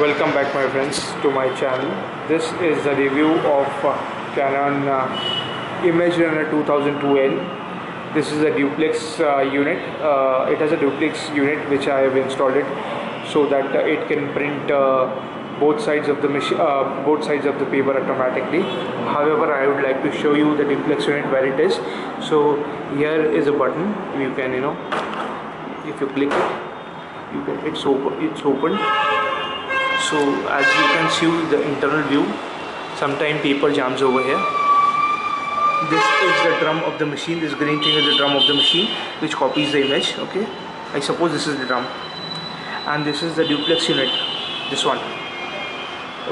welcome back my friends to my channel. This is the review of uh, Canon uh, Image Runner 2002N this is a duplex uh, unit. Uh, it has a duplex unit which I have installed it so that uh, it can print uh, both sides of the both sides of the paper automatically. However I would like to show you the duplex unit where it is. So here is a button. You can you know if you click it you can it's open it's open so as you can see the internal view sometime paper jams over here. This is the drum of the machine this green thing is the drum of the machine which copies the image okay? I suppose this is the drum. And this is the duplex unit this one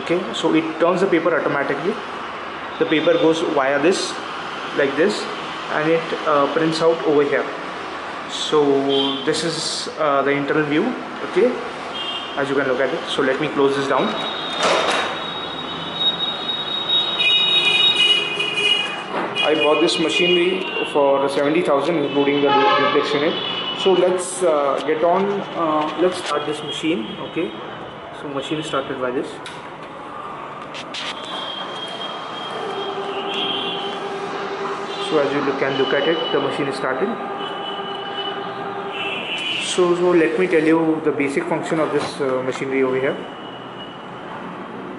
okay? So it turns the paper automatically. The paper goes via this like this and it uh, prints out over here. So this is uh, the internal view okay as you can look at it. So let me close this down. I bought this machinery for 70,000 including the duplex unit. So let's uh, get on uh, let's start this machine okay? So machine is started by this. So as you can look at it the machine is started so, so let me tell you the basic function of this uh, machinery over here.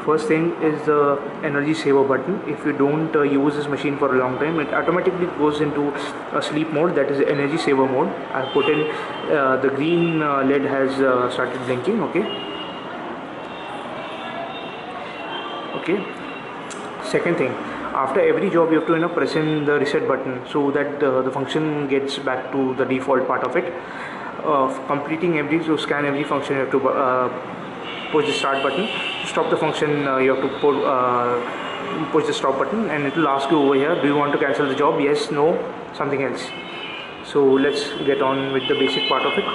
First thing is the energy saver button. If you don't uh, use this machine for a long time it automatically goes into a sleep mode that is energy saver mode. I put in uh, the green uh, led has uh, started blinking okay? Okay. Second thing after every job you have to you know press in the reset button so that the function gets back to the default part of it of completing every to scan every function you have to uh, push the start button. To stop the function uh, you have to pull, uh, push the stop button and it will ask you over here do you want to cancel the job? Yes no something else. So let's get on with the basic part of it.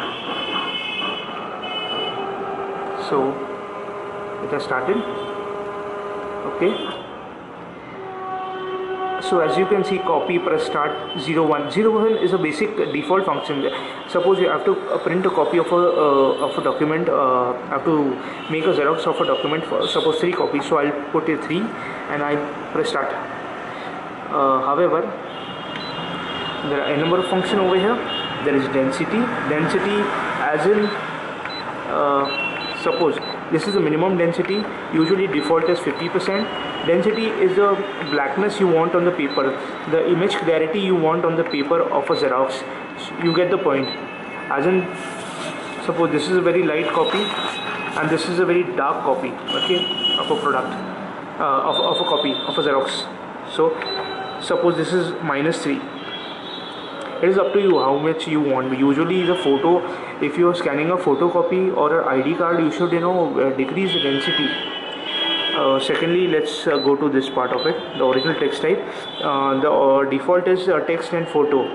So it has started. Okay so as you can see copy press start 01 01 is a basic default function. Suppose you have to uh, print a copy of a uh, of a document uh, have to make a xerox of a document for suppose three copies. So i'll put a three and i press start. Uh, however there are a number of function over here. There is density. Density as in uh, suppose this is the minimum density. Usually default is 50% density is the blackness you want on the paper. The image clarity you want on the paper of a xerox. You get the point. As in suppose this is a very light copy and this is a very dark copy okay of a product uh, of, of a copy of a xerox. So suppose this is minus 3 it is up to you how much you want. Usually the photo if you are scanning a photocopy or an id card you should you know uh, decrease the density uh, secondly let's uh, go to this part of it the original text type uh, the uh, default is uh, text and photo.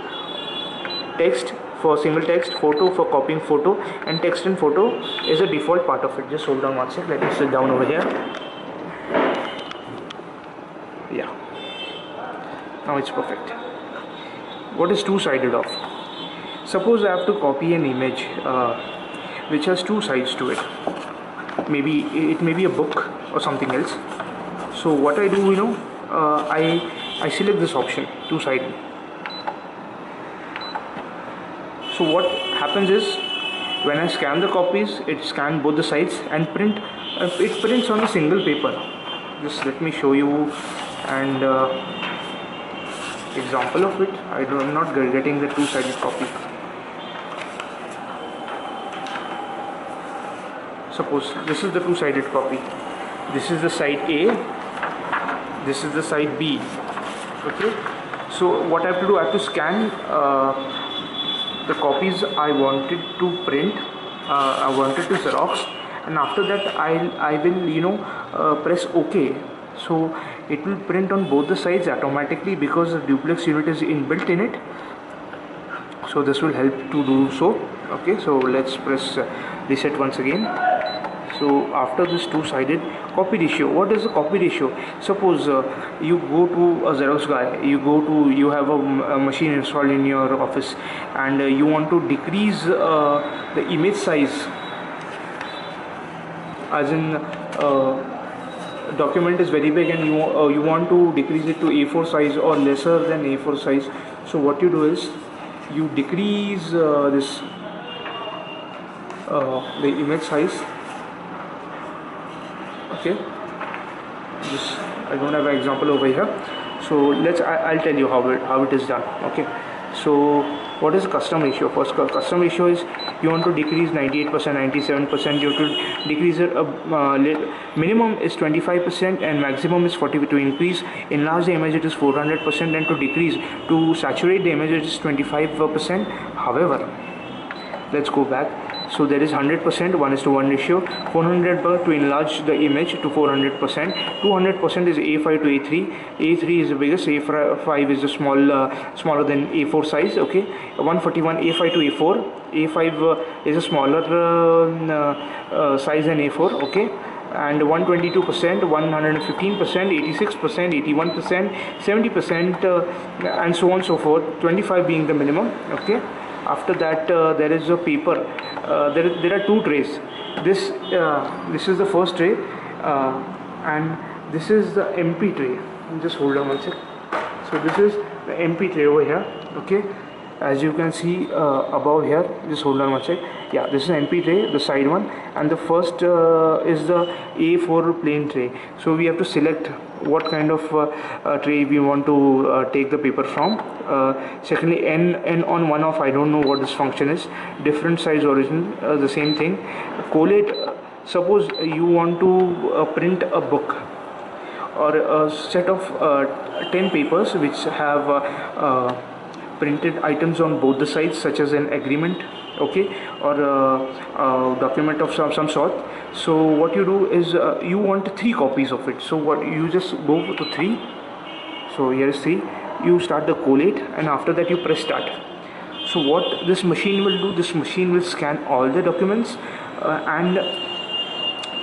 Text for single text photo for copying photo and text and photo is a default part of it. Just hold on one sec. Let me sit down over here. Yeah. Now it's perfect. What is two-sided of? Suppose I have to copy an image uh, which has two sides to it. Maybe it may be a book or something else. So what I do you know uh, I I select this option two sided so what happens is when I scan the copies it scans both the sides and print uh, it prints on a single paper. Just let me show you and uh, example of it. I do, I'm not getting the two-sided copy. Suppose this is the two-sided copy this is the side A. This is the side B. Okay? So what I have to do I have to scan uh, the copies I wanted to print uh, I wanted to Xerox. And after that I'll, I will you know uh, press OK. So it will print on both the sides automatically because the duplex unit is inbuilt in it. So this will help to do so. Okay? So let's press uh, reset once again so after this two-sided copy ratio what is the copy ratio? Suppose uh, you go to a xerox guy you go to you have a, a machine installed in your office and uh, you want to decrease uh, the image size as in uh, document is very big and you uh, you want to decrease it to A4 size or lesser than A4 size. So what you do is you decrease uh, this the image size okay? This I don't have an example over here. So let's I, will tell you how it how it is done okay? So what is custom ratio? First custom ratio is you want to decrease 98% 97% you have to decrease it uh, uh, minimum is 25% and maximum is 40 to increase. Enlarge the image it is 400% and to decrease to saturate the image it is 25% however let's go back so there is 100% 1 is to 1 ratio 400 to enlarge the image to 400% 200% is a5 to a3 a3 is the biggest a5 is the small uh, smaller than a4 size okay 141 a5 to a4 a5 uh, is a smaller uh, uh size than a4 okay and 122%, 115%, 86%, 81%, 70%, uh, and so on so forth. 25 being the minimum. Okay. After that, uh, there is a paper uh, there, there are two trays. This uh, this is the first tray uh, and this is the MP tray. Just hold on one sec. So this is the MP tray over here okay? As you can see uh, above here just hold on one sec. Yeah this is MP tray the side one and the first is the A4 plain tray. So we have to select what kind of uh, uh tray we want to uh, take the paper from. Uh, secondly n n on one of I don't know what this function is. Different size origin the same thing. Collate suppose you want to print a book or a set of 10 papers which have printed items on both the sides such as an agreement okay? Or a, a document of some, some sort. So what you do is uh, you want three copies of it. So what you just go to three. So here is three. You start the collate and after that you press start. So what this machine will do this machine will scan all the documents uh, and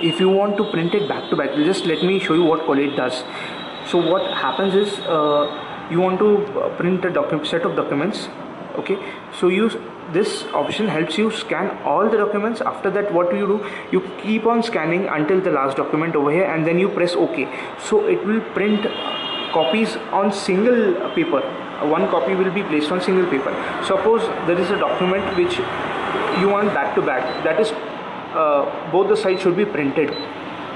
if you want to print it back to back just let me show you what collate does. So what happens is uh, you want to uh, print a document set of documents. Okay? So use this option helps you scan all the documents. After that what do you do you keep on scanning until the last document over here and then you press ok. So it will print copies on single paper. One copy will be placed on single paper. Suppose there is a document which you want back to back. That is uh, both the sides should be printed.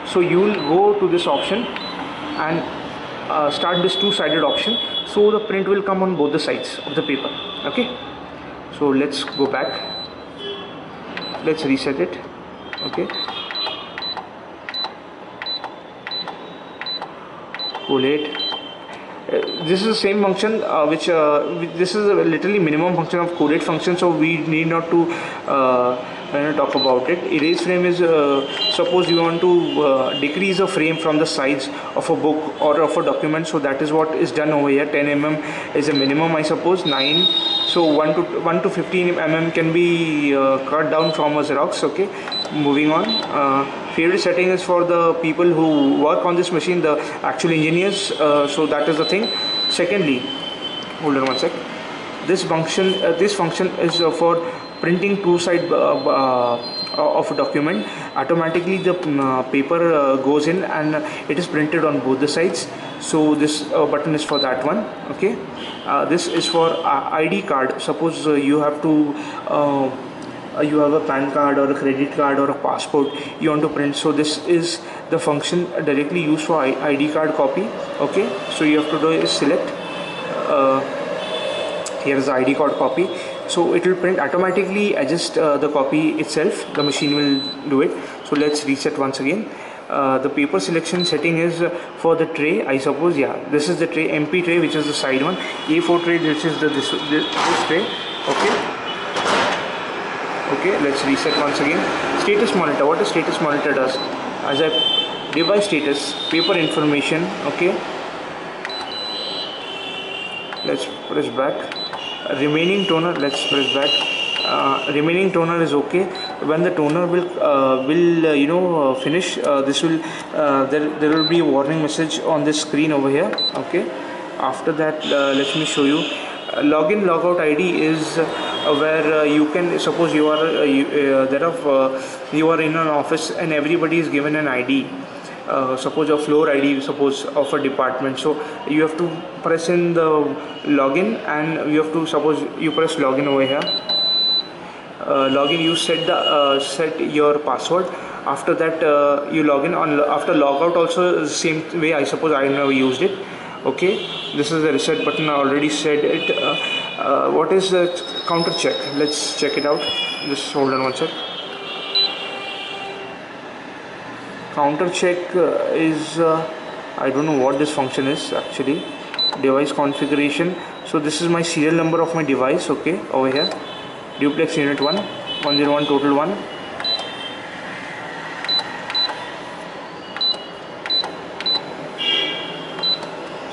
So you will go to this option and uh, start this two-sided option. So the print will come on both the sides of the paper. Okay so let's go back. Let's reset it. Okay. Collate uh, this is the same function uh, which uh, this is a literally minimum function of collate function so we need not to uh, talk about it. Erase frame is uh, suppose you want to uh, decrease a frame from the sides of a book or of a document so that is what is done over here. 10 mm is a minimum I suppose. 9 so 1 to 1 to 15 mm can be uh, cut down from a Xerox okay? Moving on. Uh, favorite setting is for the people who work on this machine the actual engineers uh, so that is the thing. Secondly hold on one sec. This function uh, this function is for printing two side uh, uh, of a document. Automatically the uh, paper goes in and it is printed on both the sides. So this button is for that one okay this is for id card. Suppose you have to uh, you have a PAN card or a credit card or a passport you want to print. So this is the function directly used for ID card copy. Okay? So you have to do is select uh, here is the ID card copy. So it will print automatically adjust uh, the copy itself. The machine will do it. So let's reset once again uh, the paper selection setting is for the tray I suppose yeah. This is the tray MP tray which is the side one. A4 tray which is the this, this, this tray okay? Okay let's reset once again. Status monitor what the status monitor does? As a device status paper information okay? Let's press back. Remaining toner let's press back. Uh, remaining toner is okay when the toner will uh, will uh, you know uh, finish this will there, there will be a warning message on this screen over here okay? After that let me show you. Login logout id is uh, where uh, you can suppose you are uh, you, there uh, you are in an office and everybody is given an id suppose a floor id suppose of a department. So you have to press in the login and you have to suppose you press login over here login you set the uh, set your password. After that uh, you log in on after logout also same way i suppose i never used it. Okay this is the reset button i already said it. Uh, uh, what is the counter check? Let's check it out. Just hold on one sec. Counter check uh, is uh, I don't know what this function is actually. Device configuration. So this is my serial number of my device okay over here duplex unit 1 101 total 1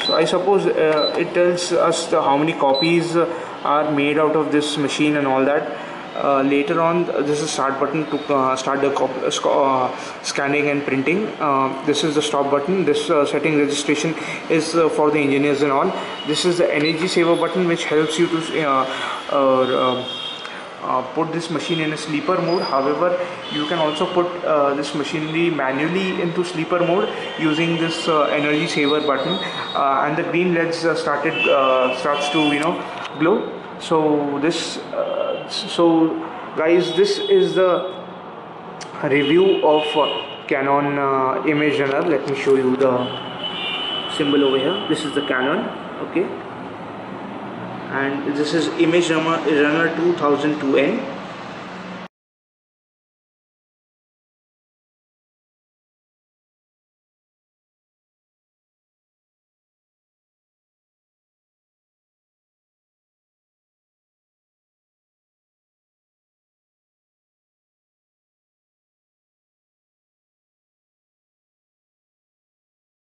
so I suppose uh, it tells us how many copies are made out of this machine and all that. Uh, later on this is start button to uh, start the uh, scanning and printing. Uh, this is the stop button. This uh, setting registration is uh, for the engineers and all. This is the energy saver button which helps you to uh, put this machine in a sleeper mode. However you can also put uh, this machinery manually into sleeper mode using this uh, energy saver button. Uh, and the green leds started starts to you know glow. So this so guys this is the review of Canon image runner. Let me show you the symbol over here. This is the Canon. Okay and this is image runner, runner 2002n